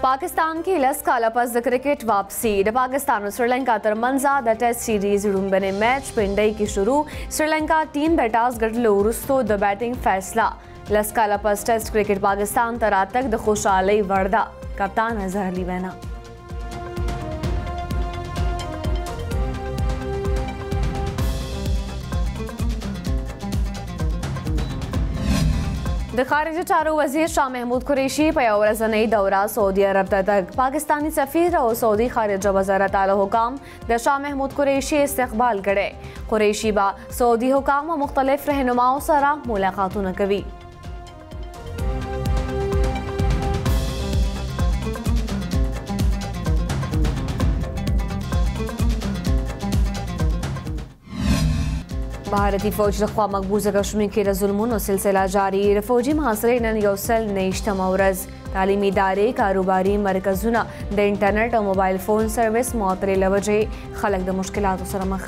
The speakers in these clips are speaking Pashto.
پاکستان کې لس کاله پس د کرکټ واپسی د پاکستان او سریلانکا ترمنځ د ټیسټ سیریز رومبنې میچ پنډۍ کې شروع سریلانکا ټیم د ټاس ګټلو وروسته د بیټینګ فیصله لس کاله پس ټیسټ کرکټ پاکستان ته راتګ د خوشحالۍ وړ ده کپتان اظهر علي وینا د خارجه چارو وزیر شاه محمود قریشي په یو ورځنۍ دوره سعودي عرب ته د پاکستاني سفیر او سعودي خارجه وزارت اعلی حکام د شاه محمود قریشي استقبال کړي قریشي به سعودي حکام او مختلف رهنماو سره ملاقاتونه کوي بهارتي فوج له خوا مقبوضه کشمیر کې د ظلمونو سلسله جاري د فوجي محاصرې نن یو سل نهشتمه ورځ تعلیمي ادارې کاروباري مرکزونه د انټرنیټ او موبایل فون سرویس معطلې له وجې خلک د مشکلاتو سره مخ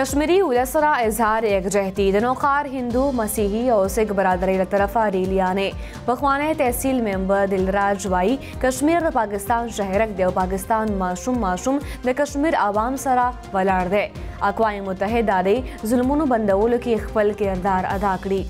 کشمیری ولس را اظهار یکجهتی د نوقار هندو مسیحي او سګ برادرۍ له طرفه ریلیانې پخوانی تحصیل ممبر دلراج وای کشمیر د پاکستان شهرک دی او پاکستان ماشوم ماشوم د کشمیر عوام سره ولاړ دی اقوام متحده دی ظلمونو بندولو کې خپل کردار ادا کړي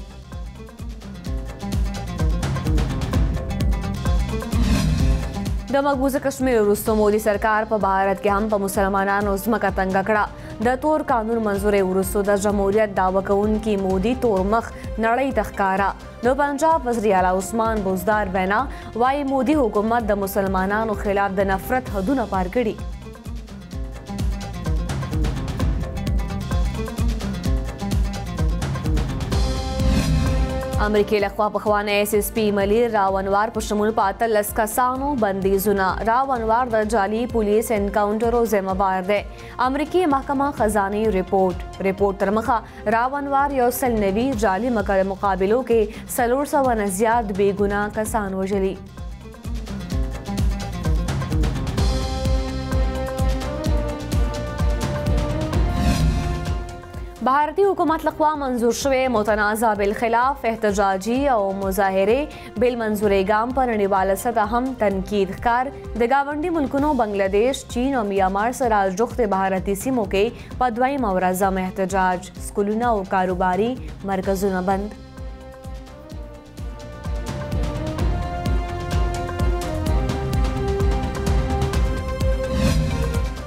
د مقبوضه کشمیر وروسته مودي سرکار په بهارت کې هم په مسلمانانو ځمکه تنګه کړه د تور قانون منظورې وروسته د جمهوریت دعوه کوونکي مودي تور مخ نړۍ ته ښکاره د پنجاب وزیر اعلی عثمان بوزدار وینا وایي مودي حکومت د مسلمانانو خلاف د نفرت حدونه پار کړي امریکې لخوا پخوانی ایس ایس پی ملي راونوار په شمول په اتلس کسانو بندیزونه راونوار د جعلي پولیس انکاونټرو ذمه وار دی امریکي محکمه خزاني رپورټ رپورټ تر مخه راونوار یو سل نوي جعلي مقابلو کې څلور سوه نه زیات بېګناه کسان وژلي بھارتی حکومت لخوا منظور شوه متنازع بل خلاف احتجاجي او مظاهره بل منظورې ګام پر نړیواله سطح هم تنقید ښکار د گاونډي ملکونو بنگلاديش چین او میامار سره جوخت بھارتی سیمو کې په دویم ورځ هم احتجاج سکولونه او کاروباري مرکزونه بند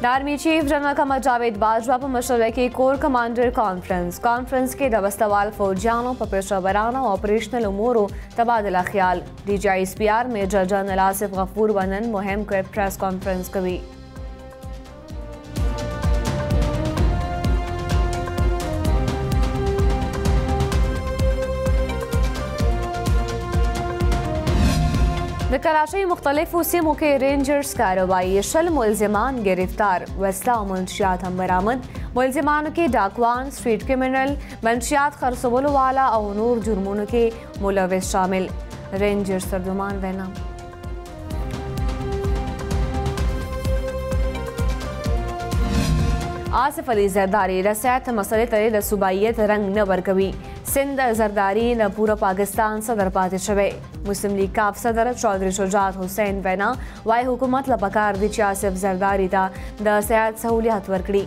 د آرمي چیف جنرال قمر جاوید باجوا په مشرۍ کې کور کمانډر کانفرنس کانفرنس کې د وسلوال فوجیانو په پیشهورانو او اپریشنل امورو تبادله خیال ډي جي آی اس پي آر میجر جنرال آصف غفور ونن مهم پریس کانفرنس کوي د کراچۍ مختلفو سیمو کې رینجرز کاروایی شل ملزمان گرفتار وسله او منشیات هم برآمد ملزمانو کې ډاکوان سټریټ کریمینل منشیات خرڅولو والا او نور جرمونو کې ملوث شامل رینجرز ترجمان وینا آصف علی زرداری د سیاحت مسلې ته د صوباییت رنګ نه ورکوي سند زرداری نه پوره پاکستان صدر پاتې شوی مسلم لیگ کاف صدر چوهدری شجاعت حسین وینا وای حکومت له پکار دی چې آصف زرداری ته د سیاحت سہولیات ورکړي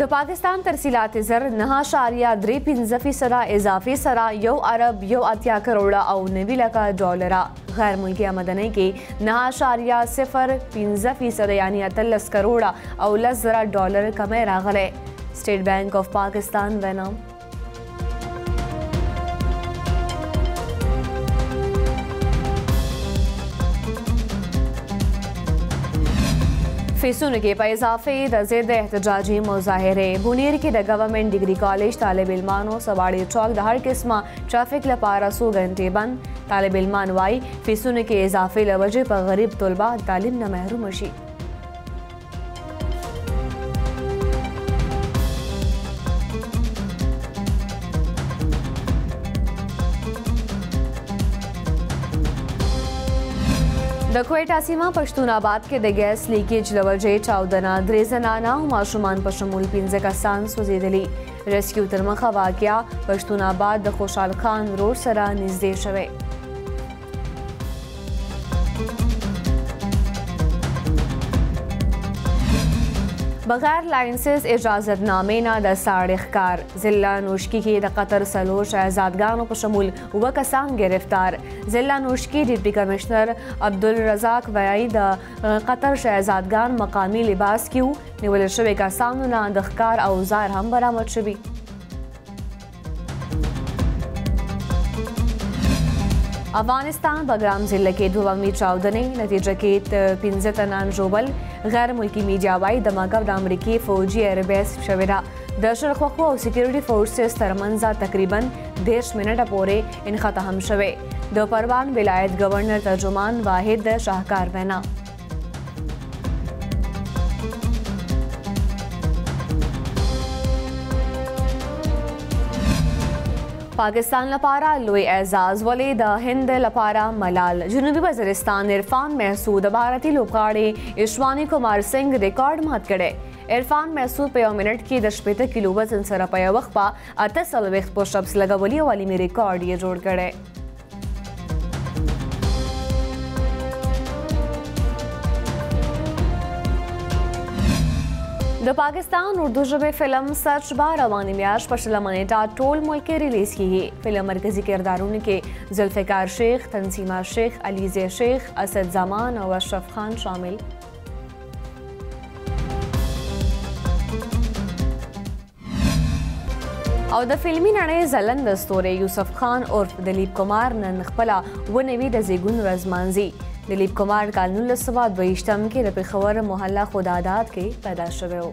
د پاکستان تر سیلات زر 9.35 فیصد اضافي سره یو ارب یو اتیا کروڑ او 90 لک ډالر غیر ملکی آمدنۍ کې 9.05 فیصد یعنی 13 کروڑ او 10 زره ډالر کمی راغلی سټیټ بانک اف پاکستان وینا فیسونو کې په اضافه د ضد احتجاجي مظاهره بونیر کې د ګورنمنت ډیګري کالج طالب علمانو سواړی چوک د هر قسمه ټرافیک لپاره سو غنټې بند طالب علمان وای فیسونو کې اضافه لوجه په غریب طلبه تعلیم نه محروم شي د کویټه سیمه پښتون آباد کې د ګیس لیکیج لوجې چاودنه درې زنانه او ماشومان په شمول پنځه کسان سوځېدلي ریسکیو تر مخه واقعیا پښتون آباد د خوشحال خان روډ سره نږدې شوی بغیر لاینسز اجازت نامې نه د ساړې ښکار ضلع نوشکی کې د قطر سلو شهزادګانو په شمول و کسان گرفتار ضلع نوشکی ډیپټي کمشنر عبدالرزاق ویایي د قطر شهزادګان مقامی لباس کیو نیول شوی کسانو نه د ښکار او زار هم برآمد شوی افغانستان بګرام ضلع کې دوه امني چاودنې نتیجه کې 15 تنان ژوبل غیر ملکی میډیا وايي د مګو د امریکای فوجي ایربیس شوې ده د شرخوخو او سکیورټي فورسز ترمنځ تقریبا 10 منټه پورې انخته هم شوه د پروان ولایت گورنر ترجمان واحد شاهکار وینا پاکستان لپاره لوی اعزاز ولې د هند لپاره ملال جنوبي وزیرستان عرفان محسود بھارتي لوبغاړي ایشواني کومار سنگ ریکارډ مات کړي عرفان محسود په یو منټ کې د شپېته کیلو وزن سره په یو وخت په اته څلوېښت پوشپس لګولي او عالمي ریکارډ یې جوړ کړی د پاکستان اردو ژبې فلم سرچ با روانې میاشت په شلمه نیټه ټول ملک کې ریلیز کیږي فلم مرکزي کردارونو کې ذوالفقار شیخ تنظیما شیخ علیزه شیخ اسد زمان او اشرف خان شامل او د فلمي نړۍ ځلند ستوری یوسف خان عرف دلیب کمار نن خپله ونوي د زیګون ورځ مانځي دلیب کمار کال 1922 کې د پېښور محله خداداد کې پیدا شوی و